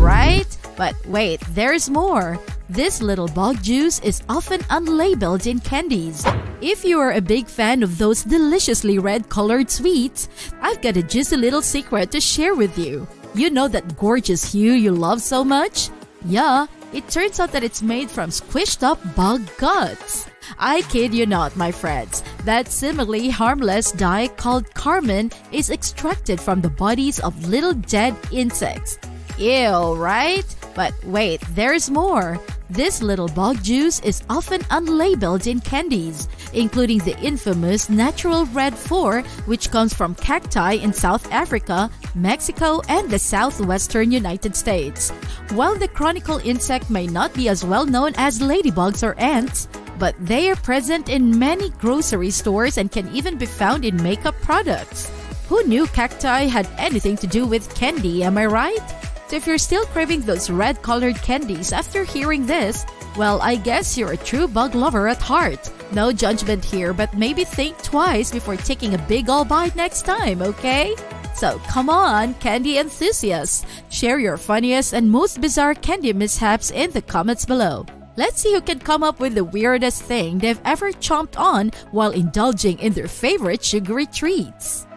right? But wait, there's more. This little bug juice is often unlabeled in candies. If you are a big fan of those deliciously red colored sweets, I've got a juicy little secret to share with you. You know that gorgeous hue you love so much? Yeah, it turns out that it's made from squished up bug guts. I kid you not, my friends. That seemingly harmless dye called carmine is extracted from the bodies of little dead insects. Ew, right? But wait, there's more. This little bug juice is often unlabeled in candies, including the infamous natural red 4, which comes from cacti in South Africa, Mexico, and the southwestern United States. While the cochineal insect may not be as well known as ladybugs or ants, but they are present in many grocery stores and can even be found in makeup products. Who knew cacti had anything to do with candy, am I right? So if you're still craving those red colored candies after hearing this, well, I guess you're a true bug lover at heart. No judgment here, but maybe think twice before taking a big ol' bite next time, okay? So come on, candy enthusiasts! Share your funniest and most bizarre candy mishaps in the comments below. Let's see who can come up with the weirdest thing they've ever chomped on while indulging in their favorite sugary treats.